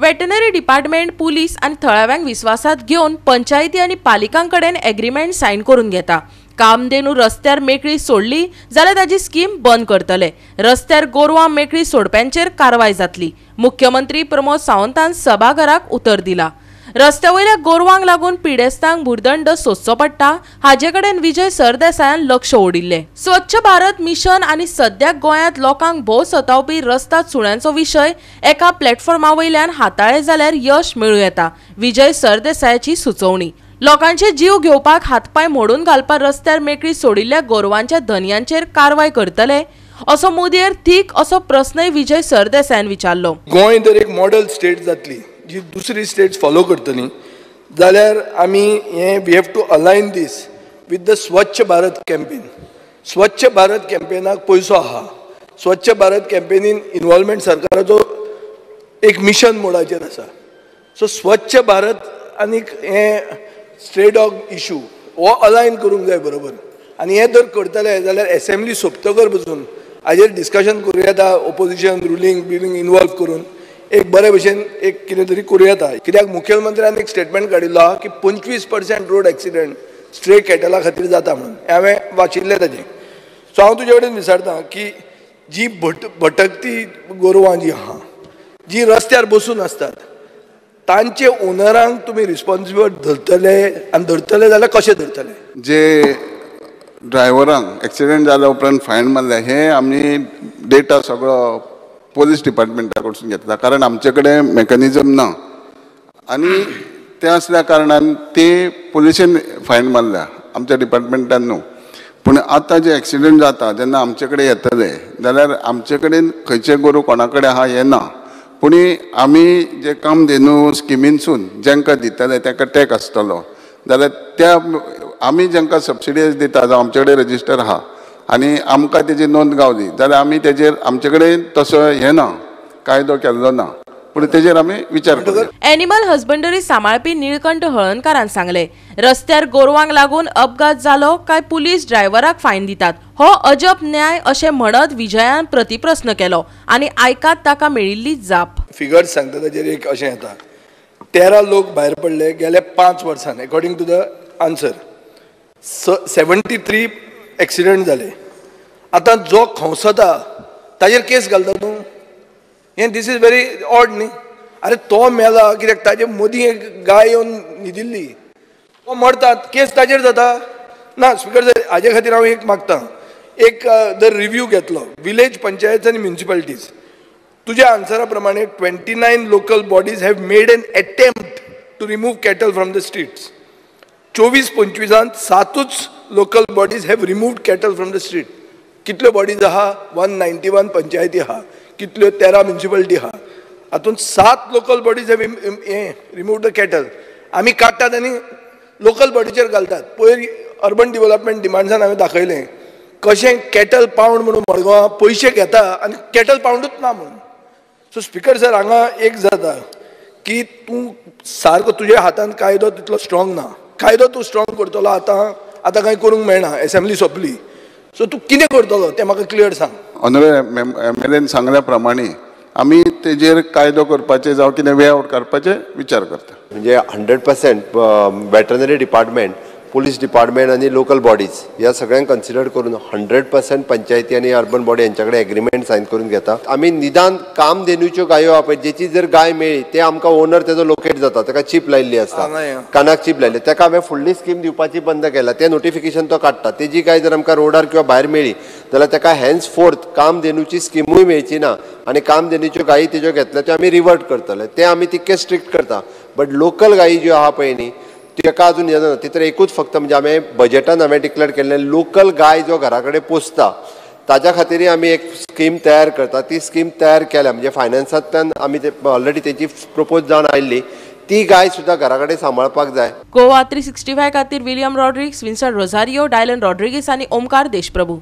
Veterinary department police आणि थळाव्यांक विश्वासात घेऊन पंचायती आणि पालिकांकडेन एग्रीमेंट सायन करून घेता. कामधेनू रस्त्यार मेकळी सोडली जाल्यार ताची स्कीम बंद करतले. रस्त्यार गोरवां मेकळी सोडप्यांचेर कारवाय जातली. मुख्यमंत्री प्रमोद सावंतान सभाघराक उतर दिला. रस्त्या वयल्या गोरवांक लागून पिडेस्तांक भुर्दंड सोंसचो पडटा हाजे कडेन विजय सरदेसायान लक्ष ओडिल्ले. स्वच्छ भारत मिशन आनी सद्याक गोंयांत लोकांक भोव सतावपी रस्ता चुण्यांचो विशय एका प्लॅटफॉर्मा वयल्यान हाताळ्ळे जाल्यार यश मेळूं येता विजय सरदेसायाची सुचोवणी. लोकांचे जीव घेवपाक हातपाय मोडून घालपाक रस्त्यार मेकळी सोडिल्ल्या गोरवांच्या धनयांचेर कारवाय करतले असो मोदयेर थीक असो प्रस्नय विजय सरदेसायान विचारलो. गोंय तर एक मॉडल स्टेट जातली. जी दुसरी स्टेट्स फॉलो करतली जाल्यार आमी हे we have to align this with the Swachh Bharat campaign स्वच्छ भारत कॅम्पेनाक पयसो आहा. स्वच्छ भारत कॅम्पेनीन इनवॉल्वमेंट सरकाराचो एक मिशन मोडाचेर आसा. सो स्वच्छ भारत आनीक हे स्ट्रे डॉग इशू हो अलायन करूंक जाय बरोबर. आनी हे जर करतले जाल्यार एसेंब्ली सोंपतकर बसून हाजेर डिस्कशन करूं येता ओपोजिशन रुलींग बिलींग इनवॉल्व करून. एक बरे भशेन एक कितें तरी करूं येता कित्याक मुखेलमंत्र्यान एक स्टेटमेंट काडिल्लो आहा की पंचवीस पर्सेंट रोड एक्सिडेंट स्ट्रे कॅटला खातीर जाता म्हणून. हांवें वाचिल्लें ताजें. सो हांव तुजे कडेन विचारतां की जी भट भटकती गोरवां जी आहा जी रस्त्यार बसून आसतात तांचे ओनरांक तुमी रिस्पॉन्सिबल धरतले आनी धरतले जाल्यार कशें धरतले? जे ड्रायव्हरांक एक्सिडेंट जाल्या उपरांत फायन मारल्या हे आमी डेटा सगळो पोलीस डिपार्टमेंटा कडसून घेतला कारण आमचे कडेन मेकॅनिझम ना. आनी तें असल्या कारणान ते पुलिशेन फायन मारल्या आमच्या डिपार्टमेंटान न्हू पूण आतां जे एक्सिडंट जाता जेन्ना आमचे कडेन येतले जाल्यार आमचे कडेन खंयचे गोरू कोणा कडेन आहा हें ना. पूण आमी जे काम धेनू स्किमीनसून जेंकां दितले तेंकां टॅक आसतलो जाल्यार त्या आमी जेंकां सबसिडीज दिता जावं आमचे कडेन रजिस्टर आहा आनी आमकां तेजी नोंद गावली. जाल्यार आमी तेजेर आमचे कडेन तसो हें ना कायदो केल्लो ना. पूण तेजेर आमी विचार करता एनिमल हजबंडरी सांबाळपी निळकंठ हळणकारान सांगले रस्त्यार गोरवांक लागून अपघात जालो काय पुलीस ड्रायव्हराक फायन दितात? हो अजब न्याय अशें म्हणत विजयान प्रतिप्रस्न केलो आनी आयकात ताका मेळिल्ली जाप. फिगर्स सांगता ताजेर एक अशें येता. तेरा लोक भायर पडले गेल्या पांच वर्सान according to the answers seventy three accident जाले आतां जो खवसता ताजेर केस घालता तूं. हें दीस इज व्हेरी ऑड न्ही अरे तो मेला कित्याक ताजे मदीं एक गाय येवन न्हिदिल्ली तो मरतात केस ताजेर जाता. ना स्पिकर सर हाजे खातीर हांव एक मागतां. एक जर रिव्यू घेतलो विलेज पंचायत आनी म्युन्सिपालिटीज तुज्या आन्सरा प्रमाणे twenty nine local bodies have made an attempt to remove cattle from the streets चोवीस पंचवीसांत सातूच local bodies have remove cattle from the street कितल्यो बॉडीज आहा? वन नायन्टी वन पंचायती आहा. कितल्यो तेरा म्युन्सिपाल्टी आहा. हातूंत सात लोकल बॉडीज हॅव हे रिमूव द कॅटल आमी काडटात आनी लोकल बॉडीचेर घालतात. पयर अर्बन डिव्हलपमेंट डिमांड्सान हांवें दाखयलें कशें कॅटल पावंड म्हणून मडगांवां पयशे घेता आनी कॅटल पावंडूच ना म्हणून. सो स्पिकर सर हांगा एक जाता की तूं सारको तुज्या हातान कायदो तितलो स्ट्रॉंग ना. कायदो तूं स्ट्रॉंग करतलो आतां. आतां कांय करूंक मेळना एसेंब्ली सोंपली. सो तूं कितें करतलो? तें म्हाका क्लियर सांग. ऑनरेबल एम एल एन सांगल्या प्रमाणे आमी तेजेर कायदो करपाचे जावं कितें वे आवट करपाचे विचार करता. म्हणजे hundred percent veterinary department police department आणि लोकल बॉडीज या सगळ्यांक कन्सिडर करून हंड्रेड पर्सेंट पंचायती आणि अर्बन बॉडी यांच्याकडे एग्रीमेंट सायन करून घेता. आम्ही निदान काम देणूच्यो गायो पळय जेची जर गाय मेळ्ळी ते आमकां ओनर तेजो लोकेट जाता ताका चीप लायिल्ली आसता कानाक चीप लायली. ताका हांवें फुडली स्कीम दिवपाची बंद केला. ते नोटिफिकेशन तो काडटा तेजी गाय जर आमकां रोडार किंवा भायर मेळ्ळी जाल्यार ताका हॅन्स फोर्थ काम देणूची स्किमूय मेळची ना. आनी काम देणूच्यो गायी तेज्यो घेतल्या त्यो आमी रिवर्ट करतले. ते आमी तितके स्ट्रिक्ट करता. बट लोकल गायी ज्यो आहा पळय न्ही ताका अजून येना ती तर एकूच फक्त म्हणजे हांवें बजेटान हांवें डिक्लेर केल्लें लोकल गाय जो घरा कडेन पोसता ताज्या खातीर आमी एक स्कीम तयार करता. ती स्कीम तयार केल्या म्हणजे फायनान्सांतल्यान आमी ते ऑलरेडी तेची प्रपोज जावन आयिल्ली ती गाय सुद्दां घरा कडेन सांबाळपाक जाय. गोवा थ्री सिक्स्टी फाय खातीर William Rodrigues Vinson Rosario Dylan Rodrigues आनी ओमकार देशप्रभू.